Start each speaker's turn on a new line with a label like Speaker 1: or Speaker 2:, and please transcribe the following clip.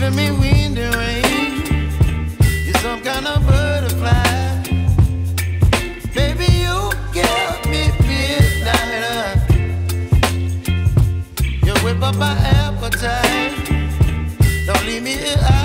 Speaker 1: giving me wind and rain. You're some kind of butterfly. Baby, you get me midnight. You whip up my appetite. Don't leave me here.